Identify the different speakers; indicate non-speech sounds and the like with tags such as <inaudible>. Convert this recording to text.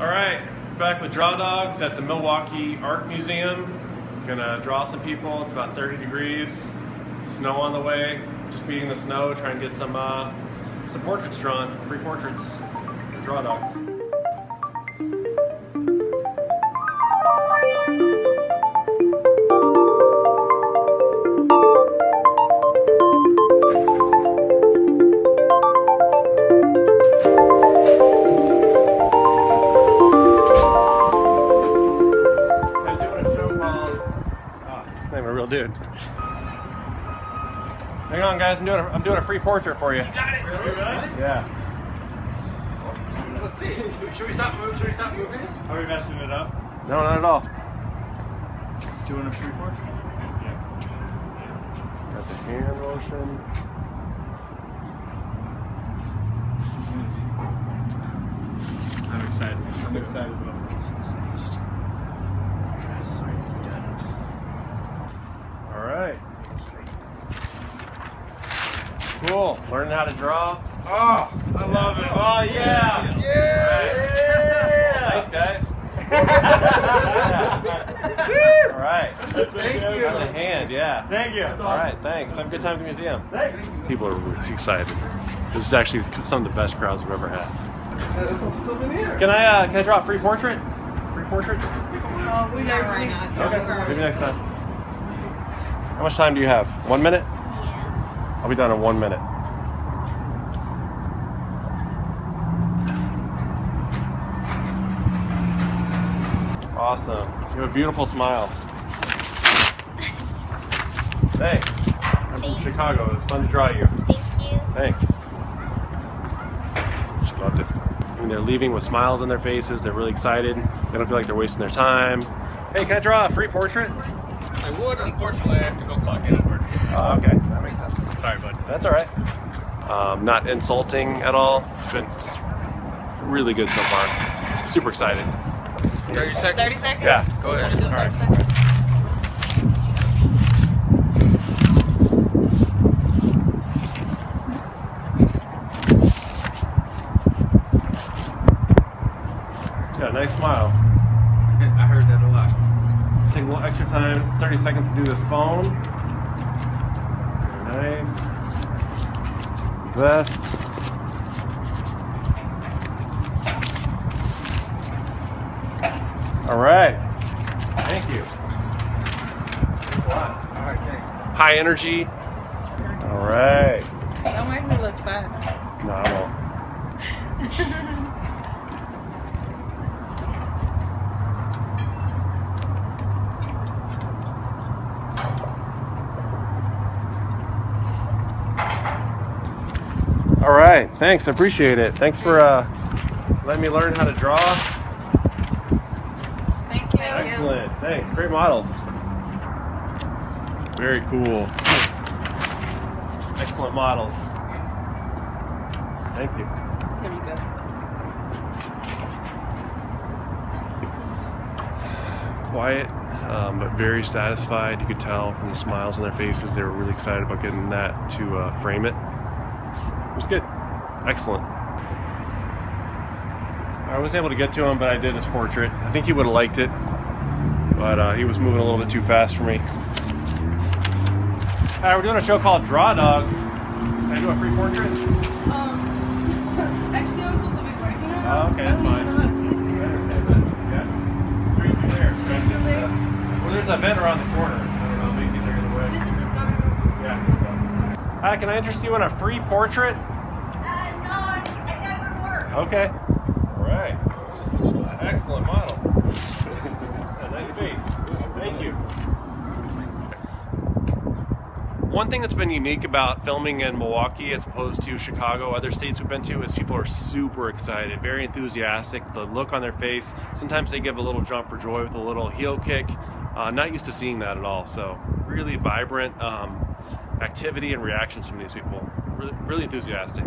Speaker 1: All right, back with Draw Dawgs at the Milwaukee Art Museum. Gonna draw some people. It's about 30 degrees. Snow on the way. Just beating the snow, trying to get some uh, some portraits drawn, free portraits. Draw Dawgs. I'm a real dude. Hang on, guys. I'm doing a, I'm doing a free portrait for you.
Speaker 2: Got it. Really?
Speaker 1: Yeah.
Speaker 2: Let's see. Should we stop moving? Should we stop moving?
Speaker 3: Are we messing it up?
Speaker 1: No, not at all.
Speaker 3: Just doing a free portrait? Yeah.
Speaker 1: Got the hand motion.
Speaker 3: I'm excited. I'm excited about this.
Speaker 1: All right. Cool. Learning how to draw.
Speaker 2: Oh, I love it.
Speaker 1: Oh yeah.
Speaker 2: Yeah.
Speaker 1: Nice guys. <laughs> All right.
Speaker 2: Thank you.
Speaker 1: On the hand, yeah.
Speaker 3: Thank you.
Speaker 1: All right, thanks. Have a good time at the museum.
Speaker 3: Thanks.
Speaker 1: People are really excited. This is actually some of the best crowds we've ever had.
Speaker 2: There's something here.
Speaker 1: Can I uh, can I draw a free portrait? Free portrait?
Speaker 4: Oh, we got right.
Speaker 1: Okay. Maybe next time. How much time do you have? One minute? I'll be done in one minute. Awesome. You have a beautiful smile. Thanks. I'm from. Chicago. It's fun to draw you.
Speaker 4: Thank you.
Speaker 1: Thanks. She loved it. I mean, they're leaving with smiles on their faces. They're really excited. They don't feel like they're wasting their time. Hey, can I draw a free portrait?
Speaker 3: I would, unfortunately, I have to go clock in at work.
Speaker 1: Oh, okay.
Speaker 3: That makes sense. Sorry, bud.
Speaker 1: That's all right. Um, not insulting at all. Been really good so far. Super excited.
Speaker 3: 30 seconds.
Speaker 4: 30 seconds?
Speaker 1: Yeah.
Speaker 3: Go ahead.
Speaker 4: Wanna do
Speaker 3: All right.
Speaker 4: 30 seconds?
Speaker 1: Yeah, nice smile. <laughs>
Speaker 2: I heard that a lot.
Speaker 1: Take a little extra time, 30 seconds to do this phone. Nice. Vest. All right. Thank you. Thanks a lot.
Speaker 2: All right, thanks.
Speaker 1: High energy. All right.
Speaker 4: Don't make me look fat.
Speaker 1: No, I won't. <laughs> All right, thanks. I appreciate it. Thanks for uh, letting me learn how to draw.
Speaker 4: Thank you.
Speaker 1: Excellent. Thanks. Great models. Very cool. Excellent models. Thank you.
Speaker 4: Here you go.
Speaker 1: quiet, um, but very satisfied. You could tell from the smiles on their faces they were really excited about getting that to uh, frame it. It was good. Excellent. I was able to get to him, but I did his portrait. I think he would have liked it, but uh, he was moving a little bit too fast for me. All right, we're doing a show called Draw Dawgs. Can I do a free portrait?
Speaker 4: Um, <laughs> actually, I was supposed to be working on
Speaker 1: Oh, okay, that's fine. Yeah. Straight through there, straight through there. Well, there's a vent around the corner. I don't know, maybe they're in the way.
Speaker 4: This is Discovery
Speaker 1: Yeah, I think so. Hi, can I interest you in a free portrait? Okay. All right. Excellent model. <laughs> A nice face. Thank you. One thing that's been unique about filming in Milwaukee as opposed to Chicago, other states we've been to, is people are super excited, very enthusiastic. The look on their face, sometimes they give a little jump for joy with a little heel kick. Uh, not used to seeing that at all. So really vibrant um, activity and reactions from these people. Really, really enthusiastic.